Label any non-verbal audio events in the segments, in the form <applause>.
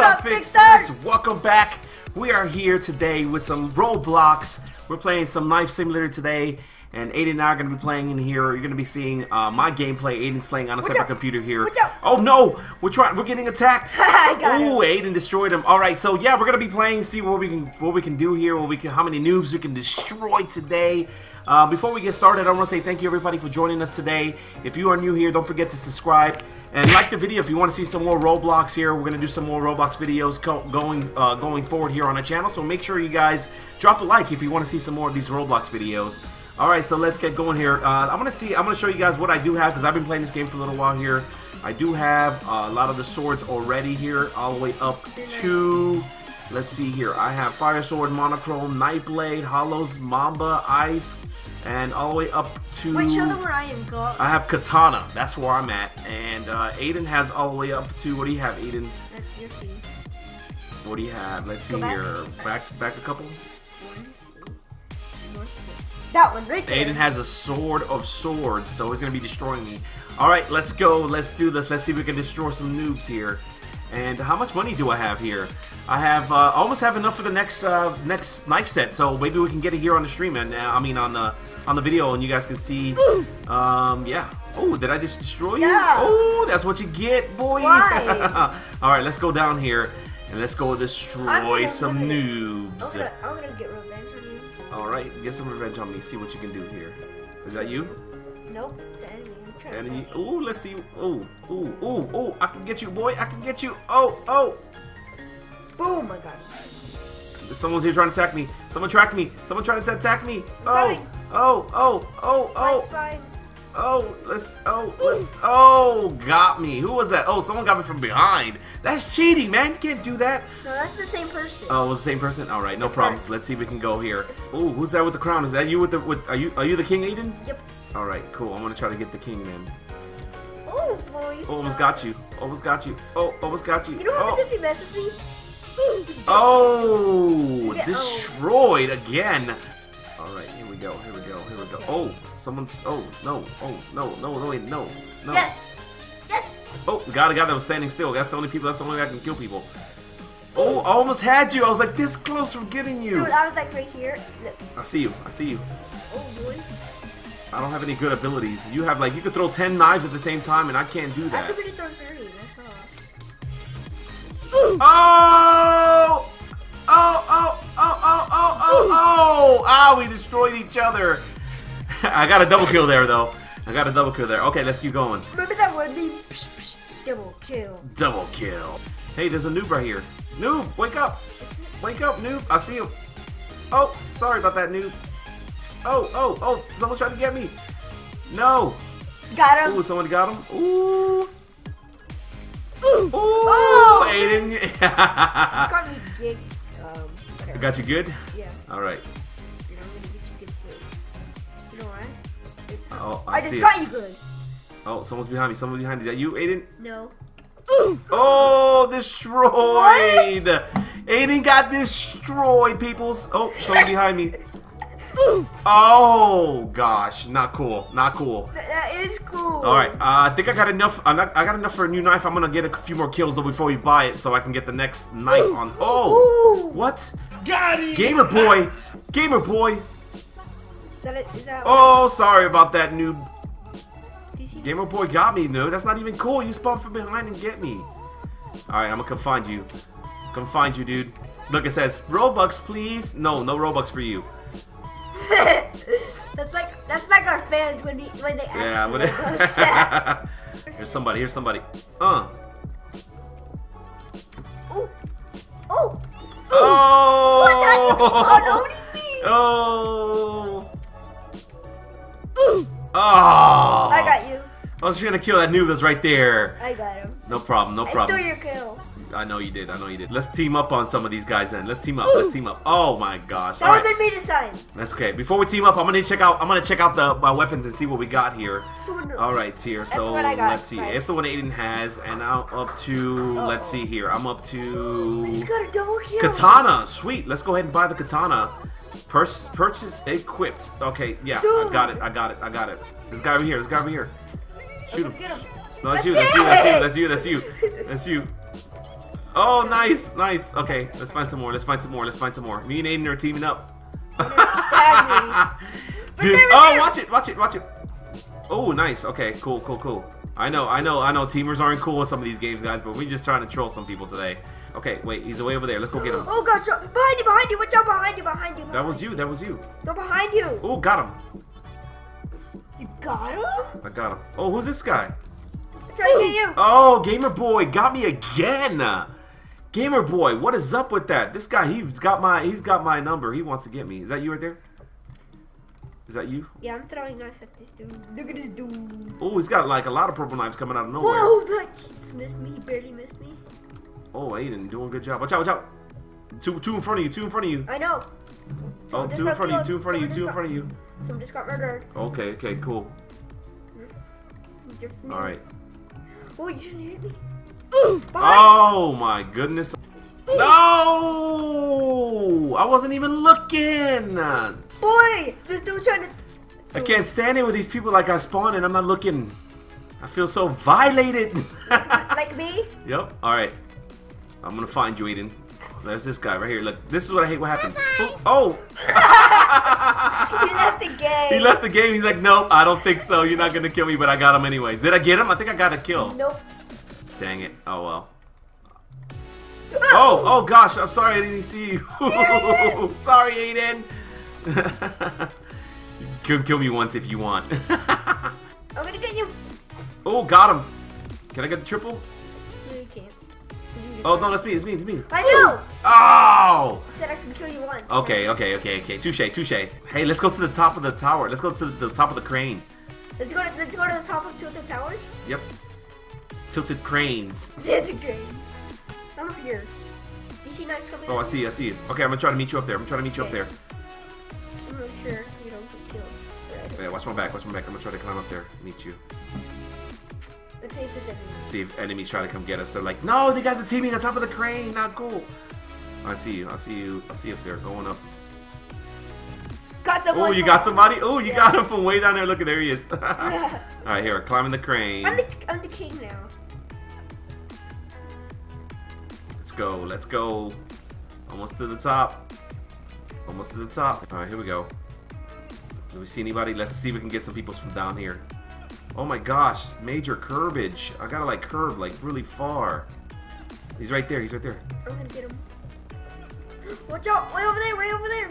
up, Figsters? Welcome back. We are here today with some Roblox. We're playing some Knife Simulator today, and Aiden and I are going to be playing in here. You're going to be seeing uh, my gameplay. Aiden's playing on a separate out. computer here. Watch. Oh no, we're trying. We're getting attacked. <laughs> I got Ooh, Aiden destroyed him. All right, so yeah, we're going to be playing. See what we can what we can do here. What we can, how many noobs we can destroy today. Uh, before we get started, I want to say thank you everybody for joining us today. If you are new here, don't forget to subscribe and like the video if you want to see some more Roblox here. We're going to do some more Roblox videos going uh, going forward here on our channel. So make sure you guys drop a like if you want to see some more of these Roblox videos. All right, so let's get going here. Uh, I'm gonna see. I'm gonna show you guys what I do have because I've been playing this game for a little while here. I do have uh, a lot of the swords already here, all the way up to. Let's see here. I have Fire Sword, Monochrome, Nightblade, Hollows, Mamba, Ice, and all the way up to. Wait, show them where I am. Go. I have Katana. That's where I'm at. And uh, Aiden has all the way up to. What do you have, Aiden? You'll see. What do you have? Let's see back. here. Back, back a couple. That one right there. Aiden has a sword of swords, so he's gonna be destroying me. All right, let's go. Let's do this. Let's see if we can destroy some noobs here. And how much money do I have here? I have uh, almost have enough for the next uh, next knife set, so maybe we can get it here on the stream and uh, I mean on the on the video, and you guys can see. Um, yeah. Oh, did I just destroy you? Yeah. Oh, that's what you get, boy. Why? <laughs> All right, let's go down here and let's go destroy some noobs. I'm gonna, I'm gonna get revenge on you. All right, get some revenge on me. See what you can do here. Is that you? Nope, it's an enemy. I'm trying Enemy. to Ooh, let's see. Ooh, ooh, ooh, ooh. I can get you, boy. I can get you. Oh, oh. Boom! Got it. Someone's here trying to attack me. Someone tracked me. Someone trying to attack me. Oh. Oh, oh, oh, oh, oh. Let's. Oh, let's. Oh, got me. Who was that? Oh, someone got me from behind. That's cheating, man. You can't do that. No, that's the same person. Oh, it was the same person. All right, no problems. Let's see if we can go here. Ooh, who's that with the crown? Is that you with the with? Are you are you the king, Aiden? Yep. All right, cool. I'm gonna try to get the king then. Oh boy. you Almost got you. Almost got you. Oh, almost got you. You know what oh. happens if you mess with me? Oh, oh. destroyed again. All right, here we go. Here we go. Go. Oh, someone's. Oh no. Oh no. No. No. Wait. No. No. Yes. Yes. Oh, got a guy that was standing still. That's the only people. That's the only way I can kill people. Oh, I almost had you. I was like this close from getting you. Dude, I was like right here. Look. I see you. I see you. Oh boy. I don't have any good abilities. You have like you could throw ten knives at the same time, and I can't do that. I could really throw fairy. That's all. Oh! Oh, oh, oh, oh, oh, oh, oh! Ah, we destroyed each other. <laughs> I got a double kill there, though. I got a double kill there. Okay, let's keep going. Remember that one name? Psh, psh, double kill. Double kill. Hey, there's a noob right here. Noob, wake up. Wake up, noob. I see him. Oh, sorry about that, noob. Oh, oh, oh, someone tried to get me. No. Got him. Ooh, someone got him. Ooh. Ooh. Ooh, Oh! Aiden. <laughs> Got me gig. Um, whatever. got you good? Yeah. All right. Oh, I, I, see just it. got you good. Oh, someone's behind me. Someone's behind me. Is that you, Aiden? No. <gasps> Oh, destroyed! Aiden got destroyed, peoples. Oh, someone <laughs> behind me. Oh gosh, not cool, not cool. Th- that is cool. All right, uh, I think I got enough. I'm not, I got enough for a new knife. I'm gonna get a few more kills though before we buy it, so I can get the next knife on. Oh, Ooh. what? Got it! Gamer boy, <laughs> gamer boy. Is that it? Is that? Oh, sorry about that, noob. Gamer boy got me, no. That's not even cool. You spawn from behind and get me. All right, I'm gonna come find you. Come find you, dude. Look, it says Robux, please. No, no Robux for you. <laughs> that's like that's like our fans when we, when they ask Yeah, for but Robux. <laughs> here's somebody. Here's somebody. Uh. oh, oh, Oh. Oh. Oh. Ooh, Oh. I got you. I was trying to kill that noob that's right there. I got him. No problem. No problem. I stole your kill. I know you did. I know you did. Let's team up on some of these guys then. Let's team up. Let's team up. Oh my gosh. That All was right. me to sign. That's okay. Before we team up, I'm gonna check out. I'm gonna check out the my weapons and see what we got here. All right, here. So I let's see. It's the one Aiden has, and I'm up to. Let's see here. I'm up I to just got a double kill. katana. Sweet. Let's go ahead and buy the katana. Purse, purchase equipped. Okay, yeah, I got it. I got it. I got it. This guy over here. This guy over here. Shoot him. Him. No, that's you. That's you. That's you. That's you. That's you. That's you. Oh, nice, nice. Okay, let's find some more. Let's find some more. Let's find some more. Me and Aiden are teaming up. <laughs> Dude, oh, watch it, watch it, watch it. Oh, nice. Okay, cool, cool, cool. I know, I know, I know. Teamers aren't cool with some of these games, guys, but we're just trying to troll some people today. Okay, wait, he's away over there. Let's go get him. <gasps> Oh gosh, behind you, behind you, watch out, behind you, behind you. That was you. That was you. No, behind you. Oh, got him. You got him? I got him. Oh, who's this guy? I'm trying to get you. Oh, Gamer Boy got me again. Gamer Boy, what is up with that? This guy, he's got my, he's got my number. He wants to get me. Is that you right there? Is that you? Yeah, I'm throwing knives at this dude. Look at this dude. Oh, he's got like a lot of purple knives coming out of nowhere. Whoa, that just missed me. He barely missed me. Oh, Aiden, doing a good job. Watch out, watch out. Two, two in front of you. Two in front of you. I know. Oh, Someone just two in front of you. Two in front of you. Two in front of you. Someone just got murdered. Okay, okay, cool. You're All right. Oh, you shouldn't hit me. <gasps> Behind. Oh my goodness. No! I wasn't even looking. Boy, this dude trying to. I can't stand it with these people like I spawn and I'm not looking. I feel so violated. <laughs> Like me? yep. All right. I'm gonna find you, Aiden. There's this guy right here. Look, this is what I hate. What happens? Oh, <laughs> He left the game. he left the game. He's like, nope, I don't think so. You're not gonna kill me, but I got him anyways. Did I get him? I think I got a kill. Nope. Dang it. Oh well. Ah! Oh, oh gosh, I'm sorry I didn't see you. <laughs> sorry, Aiden. <laughs> you can kill me once if you want. I'm gonna get you. oh, got him. Can I get the triple? Oh no, that's me. It's me. It's me. I know. Oh. I said I can kill you once. Okay, okay, okay, okay. Touche, touche. Hey, let's go to the top of the tower. Let's go to the top of the crane. Let's go to let's go to the top of Tilted Towers. Yep. Tilted cranes. <laughs> Tilted great. I'm up here. You see knives coming? Oh, I see, I see it. Okay, I'm gonna try to meet you up there. I'm trying to meet you up there. I'm not sure you don't get killed. Right. Yeah, watch my back, watch my back. I'm gonna try to climb up there, meet you. Let's see if there's enemies. See if enemies try to come get us. They're like, no, the guys are teaming on top of the crane. Not cool. I see you. I see you. I see if they're going up. Got Oh, you got somebody? Oh, you Yeah. got him from way down there. Look at there he is. <laughs> All right, here, climbing the crane. I'm the I'm the king now. Let's go. Let's go. Almost to the top. Almost to the top. All right, here we go. Do we see anybody? Let's see if we can get some people from down here. Oh my gosh, major curbage. I gotta like curb like really far. He's right there. He's right there. I'm gonna get him. Watch out! Way over there! Way over there!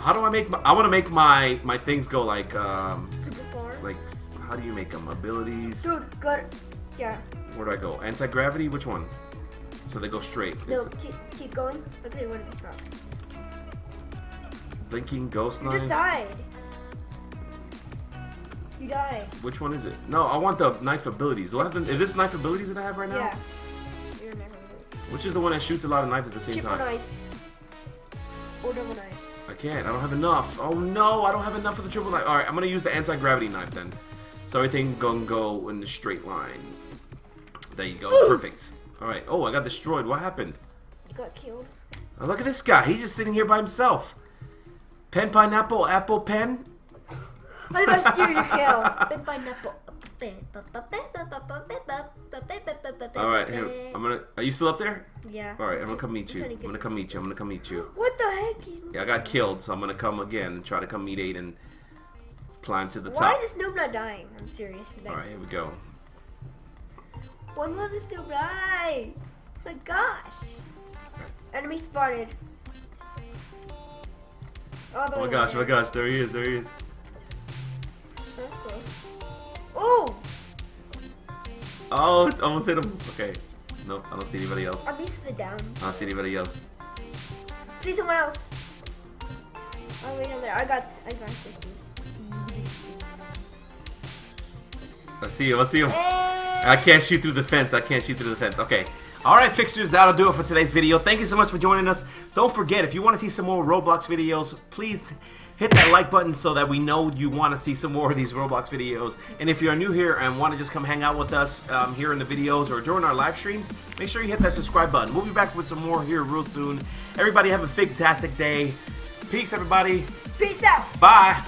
How do I make my? I want to make my my things go like um Super far. like how do you make them abilities? Dude, got it. Yeah. Where do I go? Anti gravity? Which one? So they go straight. No, keep keep going. I'll tell you when to stop. blinking ghost You knife. just died. You died. Which one is it? No, I want the knife abilities. Do I have the, is this knife abilities that I have right now? Yeah. You're never gonna Which is the one that shoots a lot of knives at the same Triple time? knives. Or double knives. I can't. I don't have enough. Oh no, I don't have enough for the triple knife. All right, I'm gonna use the anti-gravity knife then. So everything gonna go in the straight line. There you go. Perfect. All right. Oh, I got destroyed. What happened? You got killed. Oh, look at this guy. He's just sitting here by himself. Pen, pineapple, apple, pen. I was about to steal your kill. Bit by nipple. All right, here. I'm gonna. Are you still up there? Yeah. All right, I'm gonna come meet you. I'm gonna come meet you. I'm gonna come meet you. What the heck? He's. Yeah, I got killed, so I'm gonna come again and try to come meet Aiden. Climb to the Why top. Why is this noob not dying? I'm serious. All right, here we go. When will this noob die? My gosh. Enemy spotted. All Oh my gosh, my gosh, there he is, there he is. Oh, it almost hit him. Okay. Nope, I don't see anybody else. I I'm used to the down. don't see anybody else. See someone else. Oh wait, over there. I got, I got this dude. I see him, I see him. Hey! I can't shoot through the fence. I can't shoot through the fence. Okay. All right, fixers, that'll do it for today's video. Thank you so much for joining us. Don't forget, if you want to see some more Roblox videos, please hit that like button so that we know you want to see some more of these Roblox videos. And if you're new here and want to just come hang out with us um, here in the videos or during our live streams, make sure you hit that subscribe button. We'll be back with some more here real soon. Everybody have a fantastic day. Peace, everybody. Peace out! Bye.